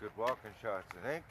Good walking shots, I think.